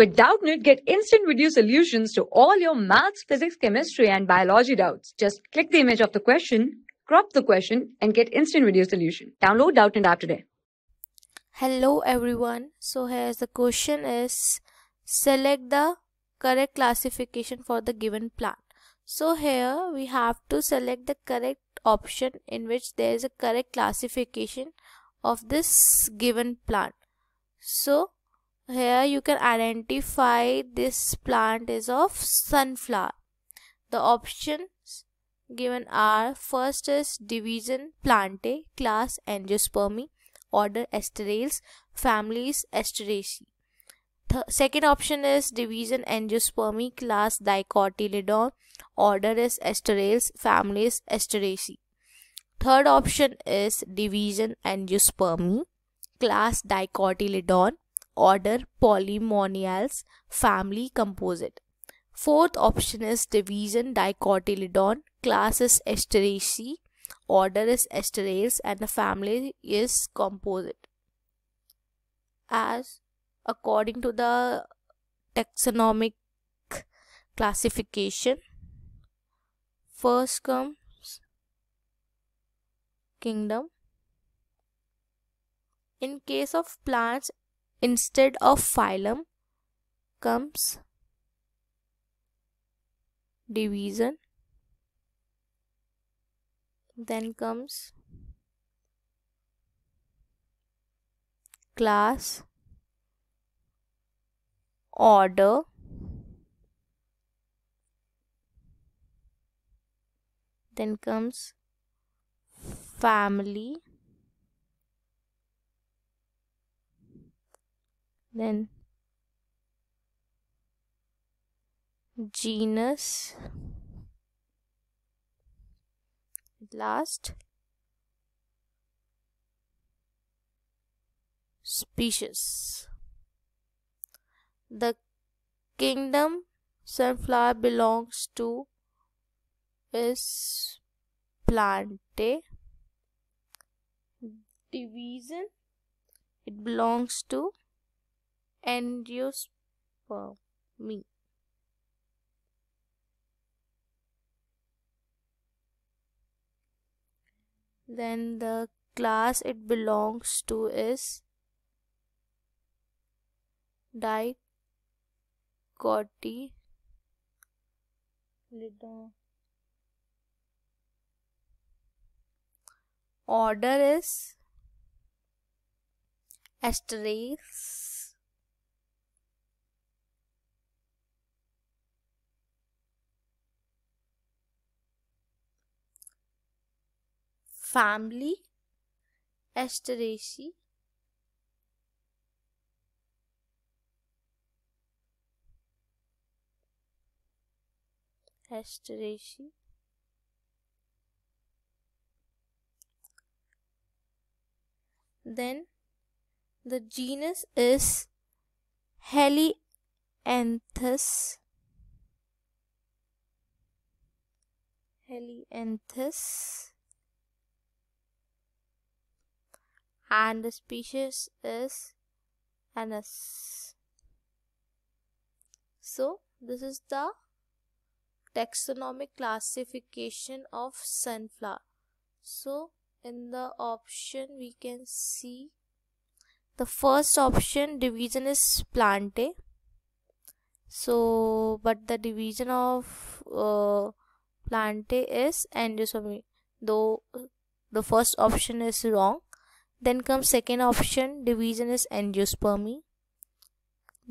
With Doubtnut, get instant video solutions to all your maths, physics, chemistry, and biology doubts. Just click the image of the question, crop the question, and get instant video solution. Download Doubtnut app today. Hello everyone. So here's the question is select the correct classification for the given plant. So here we have to select the correct option in which there is a correct classification of this given plant. So here you can identify this plant is of sunflower. The options given are first is division Plantae, class Angiospermae, order Asterales, families Asteraceae. The second option is division Angiospermae, class Dicotyledon, order is Asterales, families Asteraceae. Third option is division Angiospermae, class Dicotyledon, order Polemoniales, family Composite. Fourth option is division Dicotyledon, class is Asteraceae, order is Asterales and the family is Composite. As according to the taxonomic classification, first comes kingdom. In case of plants, instead of phylum comes division then comes class order then comes family then genus. Last. Species. The kingdom sunflower belongs to is Plantae. Division. It belongs to angiospermae. Then the class it belongs to is dicotyledon. Order is Asterales. Family Asteraceae Asteraceae then the genus is Helianthus. Helianthus and the species is annuus. So this is the taxonomic classification of sunflower. So in the option we can see the first option division is Plantae. So but the division of uh, Plantae is Angiospermae though the first option is wrong then comes second option division is angiospermae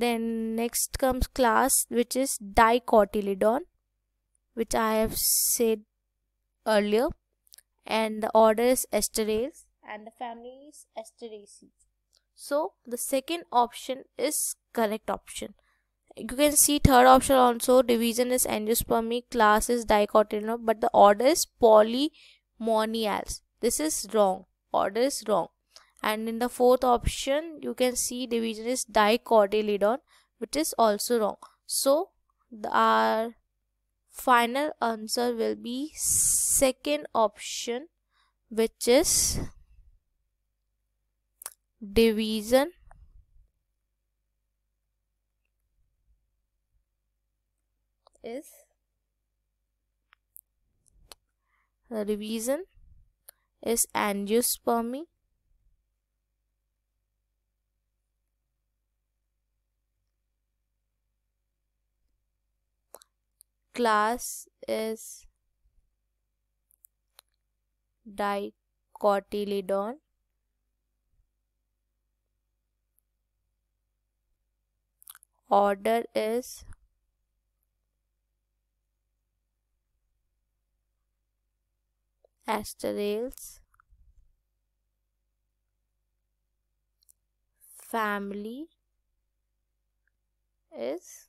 then next comes class which is dicotyledon which I have said earlier and the order is Asterales and the family is Asteraceae. So the second option is correct option. You can see third option also division is angiospermae, class is dicotyledon but the order is polemoniales. This is wrong. Order is wrong and in the fourth option you can see division is dicotyledon which is also wrong. So the, our final answer will be second option which is division is the revision is angiospermae class is dicotyledon. Order is asterales. Family is